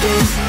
this